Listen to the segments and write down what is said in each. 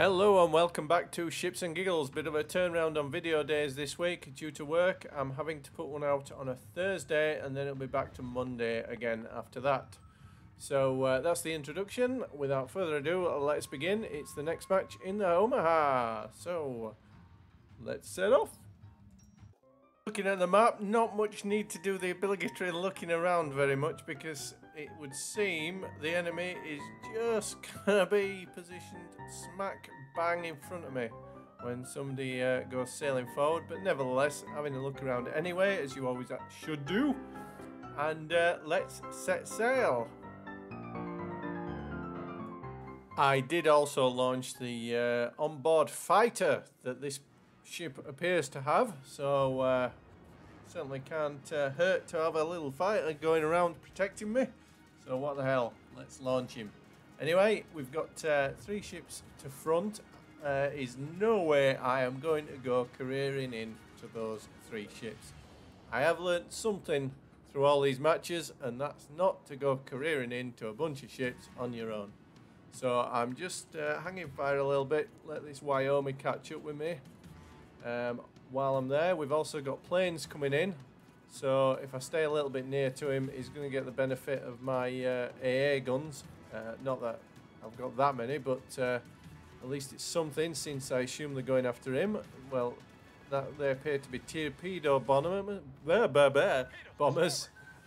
Hello and welcome back to Ships and Giggles. Bit of a turnaround on video days this week due to work. I'm having to put one out on a Thursday and then it'll be back to Monday again after that. So uh, that's the introduction. Without further ado, let's begin. It's the next match in the Omaha. So let's set off. Looking at the map, not much need to do the obligatory looking around very much because it would seem the enemy is just going to be positioned smack bang in front of me when somebody uh, goes sailing forward. But nevertheless, having a look around anyway, as you always should do. And uh, let's set sail. I did also launch the uh, onboard fighter that this ship appears to have. So uh, certainly can't uh, hurt to have a little fighter going around protecting me. So what the hell? Let's launch him. Anyway, we've got uh, three ships to front. Uh, is no way I am going to go careering in to those three ships. I have learnt something through all these matches, and that's not to go careering into a bunch of ships on your own. So I'm just uh, hanging fire a little bit, let this Wyoming catch up with me. Um, while I'm there, we've also got planes coming in, so if I stay a little bit near to him, he's going to get the benefit of my uh, AA guns. Uh, not that I've got that many, but uh, at least it's something since I assume they're going after him. Well, that they appear to be torpedo bombers.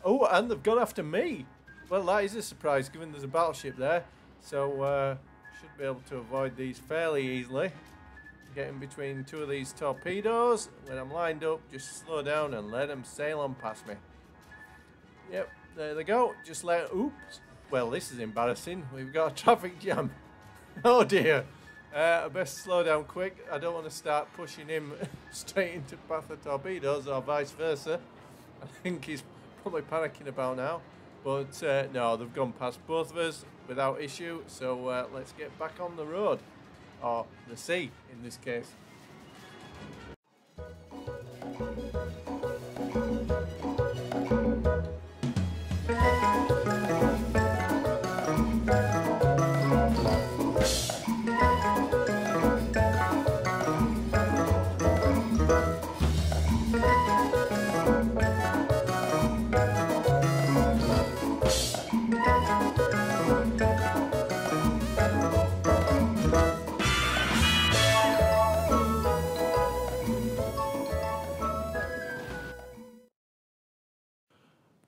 Oh, and they've gone after me. Well, that is a surprise given there's a battleship there. So, uh, should be able to avoid these fairly easily. Get in between two of these torpedoes. When I'm lined up, just slow down and let them sail on past me. Yep, there they go. Just let... Oops. Well, this is embarrassing. We've got a traffic jam. oh, dear. Uh, I best slow down quick. I don't want to start pushing him straight into path of torpedoes or vice versa. I think he's probably panicking about now. But uh, no, they've gone past both of us without issue. So uh, let's get back on the road or the sea in this case.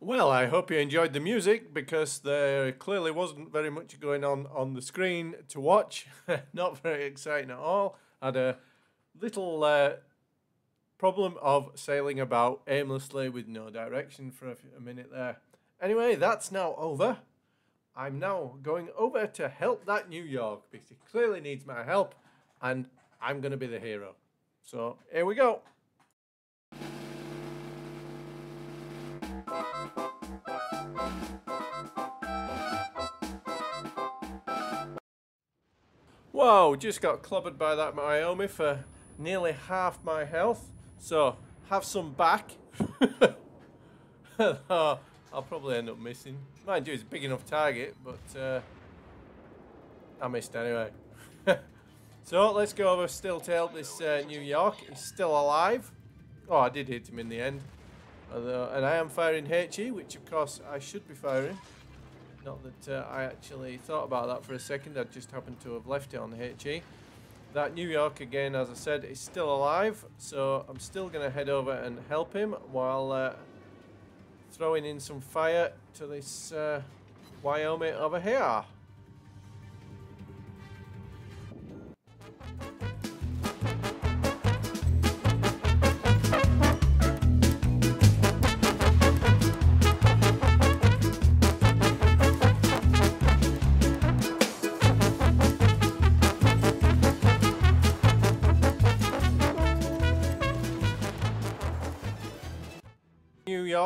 Well, I hope you enjoyed the music because there clearly wasn't very much going on on the screen to watch. Not very exciting at all. Had a little uh, problem of sailing about aimlessly with no direction for a, a minute there. Anyway, that's now over. I'm now going over to help that New York because he clearly needs my help and I'm going to be the hero. So here we go. Whoa, just got clobbered by that Wyoming for nearly half my health. So, have some back. I'll probably end up missing. Mind you, it's a big enough target, but uh, I missed anyway. so, let's go over still this uh, New York. He's still alive. Oh, I did hit him in the end. And I am firing HE, which of course I should be firing. Not that uh, I actually thought about that for a second, I just happened to have left it on HE. That New York, again, as I said, is still alive, so I'm still going to head over and help him while uh, throwing in some fire to this uh, Wyoming over here.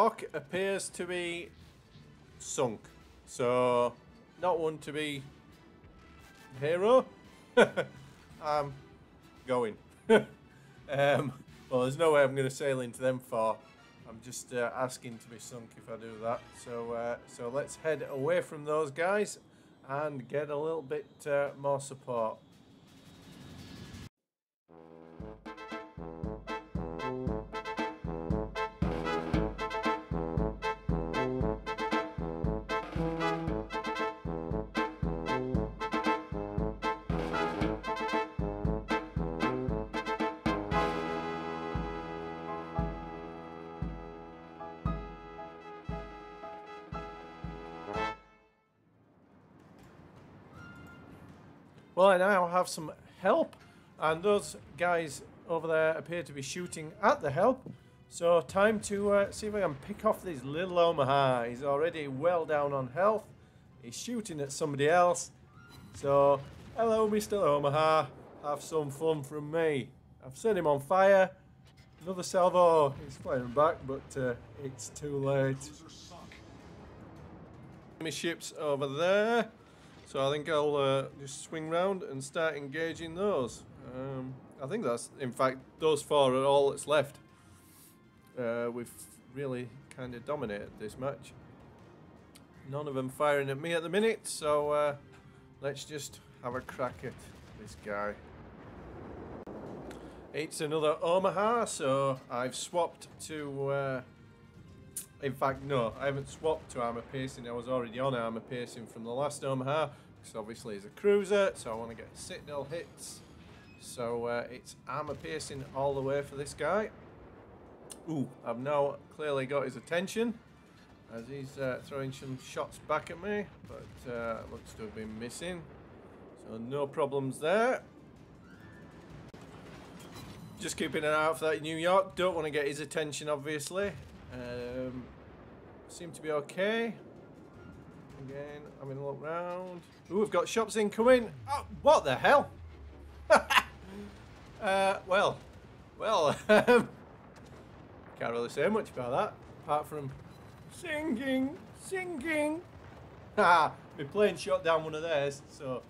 Appears to be sunk. So, not one to be hero. I'm going. um, well, there's no way I'm going to sail into them far. I'm just uh, asking to be sunk if I do that. So, uh, so let's head away from those guys and get a little bit uh, more support. Well, I now have some help, and those guys over there appear to be shooting at the help. So time to uh, see if I can pick off this little Omaha. He's already well down on health. He's shooting at somebody else. So, hello Mr. Omaha. Have some fun from me. I've set him on fire. Another salvo. He's firing back, but uh, it's too late. My ship's over there. So I think I'll uh, just swing round and start engaging those. Um, I think that's, in fact, those four are all that's left. Uh, we've really kind of dominated this match. None of them firing at me at the minute, so uh, let's just have a crack at this guy. It's another Omaha, so I've swapped to... In fact, no, I haven't swapped to armor piercing. I was already on armor piercing from the last Omaha, because obviously it's a cruiser, so I want to get citadel hits. So uh, it's armor piercing all the way for this guy. Ooh, I've now clearly got his attention as he's uh, throwing some shots back at me, but uh, looks to have been missing. So no problems there. Just keeping an eye out for that New York. Don't want to get his attention, obviously. Um, seem to be okay. Again, having a look round. Ooh, we've got shops incoming. Oh, what the hell? uh, well, well, um, can't really say much about that, apart from singing, singing. Ha! My plane shot down one of theirs, so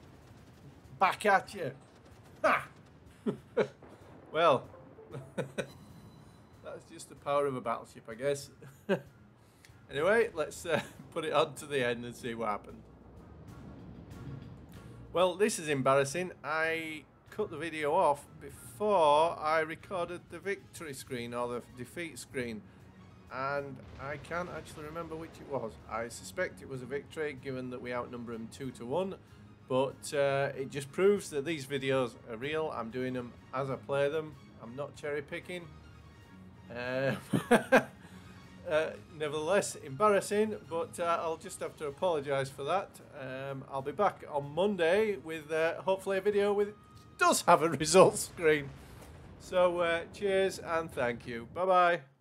back at you. Ha! well, that's just the power of a battleship, I guess. anyway, let's uh, put it on to the end and see what happened. Well, this is embarrassing. I cut the video off before I recorded the victory screen or the defeat screen and I can't actually remember which it was. I suspect it was a victory given that we outnumber them 2 to 1 but uh, it just proves that these videos are real. I'm doing them as I play them. I'm not cherry picking. Uh, uh, nevertheless, embarrassing, but uh, I'll just have to apologise for that. Um, I'll be back on Monday with uh, hopefully a video with does have a results screen. So uh, cheers and thank you. Bye bye.